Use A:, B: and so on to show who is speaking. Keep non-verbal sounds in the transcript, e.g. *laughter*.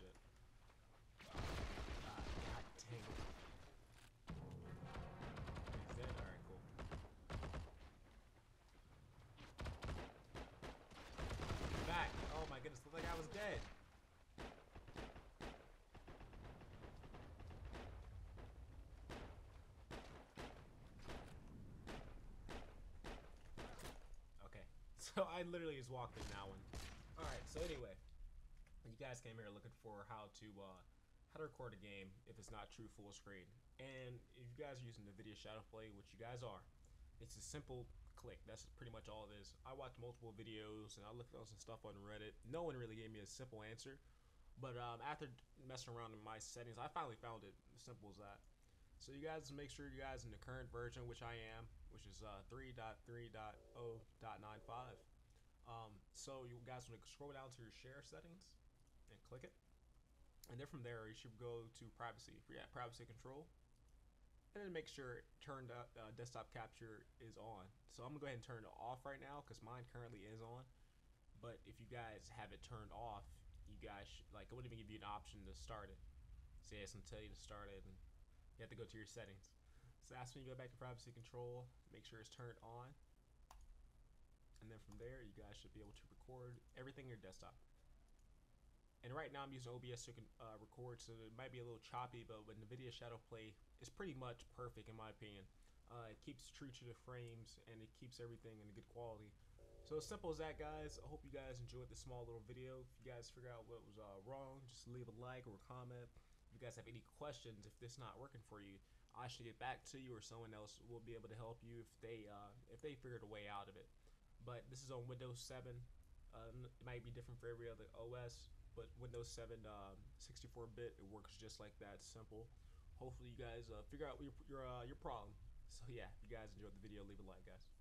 A: shit. God dang it. He's dead? Alright, cool. Back! Oh my goodness, looked like I was dead! Okay, *laughs* so I literally just walked in that one. Alright, so anyway you guys came here looking for how to uh, how to record a game if it's not true full screen. And if you guys are using Nvidia ShadowPlay, which you guys are, it's a simple click. That's pretty much all it is. I watched multiple videos and I looked at some stuff on Reddit. No one really gave me a simple answer. But um, after messing around in my settings, I finally found it. As simple as that. So you guys make sure you guys in the current version, which I am, which is uh, 3.3.0.95. Um, so you guys want to scroll down to your share settings and click it. And then from there, you should go to privacy. Yeah, privacy control. And then make sure turned up, uh, desktop capture is on. So I'm gonna go ahead and turn it off right now because mine currently is on. But if you guys have it turned off, you guys should, like it wouldn't even give you an option to start it. So yeah, it's gonna tell you to start it, and you have to go to your settings. So that's when you go back to privacy control, make sure it's turned on, and then from there you guys should be able to record everything in your desktop. And right now I'm using OBS to uh, record, so it might be a little choppy, but when the video shadow play, it's pretty much perfect in my opinion. Uh, it keeps true to the frames and it keeps everything in a good quality. So as simple as that, guys. I hope you guys enjoyed this small little video. If you guys figure out what was uh, wrong, just leave a like or a comment. If you guys have any questions, if this not working for you, I should get back to you or someone else will be able to help you if they uh, if they figured a way out of it. But this is on Windows 7. Uh, it might be different for every other OS, but Windows 7 64-bit, um, it works just like that, simple. Hopefully you guys uh, figure out your your, uh, your problem. So yeah, if you guys enjoyed the video, leave a like, guys.